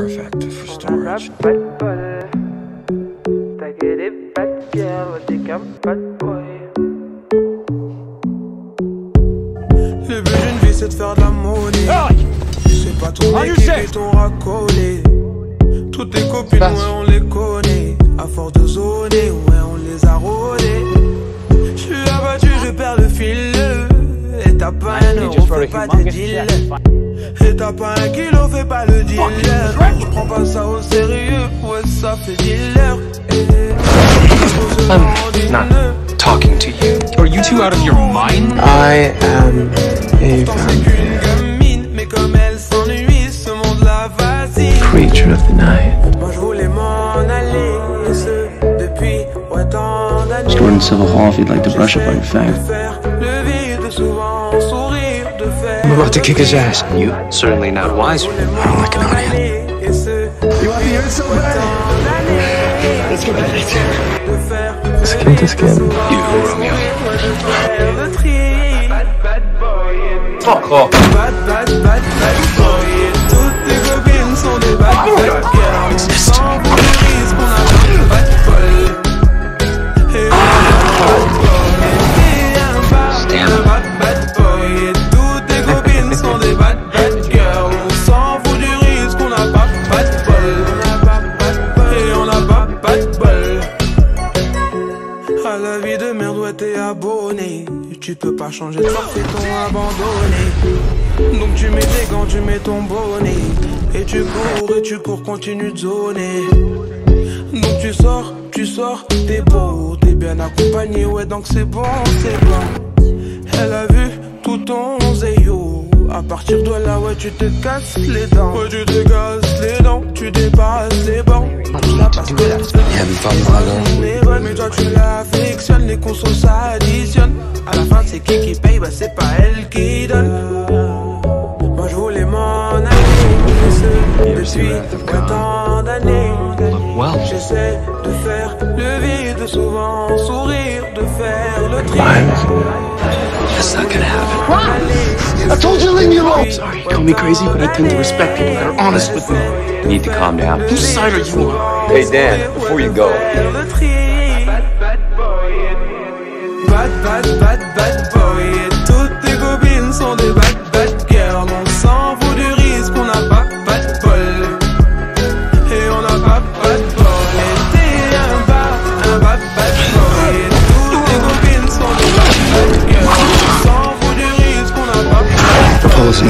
perfect for storage. Le but d'une vie c'est de faire de la monnaie. C'est pas ton équipe et ton racolé. Toutes tes copines, ouais, on les connaît. À force de zoner, ouais, on les a rôlées. J'suis abattu, je perds le fil. Et t'as pas un euro, fais pas de deal. Et t'as pas un kilo, fais pas le dealer. Je prends pas ça au sérieux, ouais, ça fait dealer. I'm not talking to you. Are you two out of your mind? I am a vampire. Une gamine, mais comme elle s'ennuie, ce monde-là vacille. Creature of the night. Moi je voulais m'en aller, et ce depuis autant d'années. Jordan Civil Hall if you'd like to brush up on your fame. I'm about to kick his ass. You certainly not wise. I don't like an audience. Et ce You want to hear it so bad? Let's go back. de Skin to skin. You, Romeo. faire le tri. Fuck off. Bad, bad, bad, bad boy. Tu peux pas changer de forfait, t'ont abandonné. Donc tu mets tes gants, tu mets ton bonnet. Et tu cours, et tu cours, continue de zoner. Donc tu sors, tu sors, t'es beau, t'es bien accompagné, ouais, donc c'est bon, c'est bon. Elle a vu tout ton zéyo. À partir de là, ouais, tu te casses les dents. Ouais, tu te casses les dents, tu dépasses les bancs. Parce que la mais toi tu l'affectionnes, les consos s'additionnent. À la fin, c'est qui qui paye, bah c'est pas elle qui donne. Moi je voulais m'en aller, depuis autant d'années. J'essaie de faire le vide, souvent sourire, de faire le tri. That's not gonna happen. I told you to leave me alone. Sorry, call me crazy, but I tend to respect people that are honest with me. You need to calm down. Whose side are you on? Hey Dan, before you go, On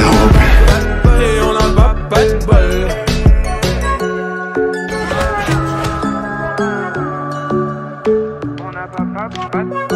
n'a pas, pas, pas de bol.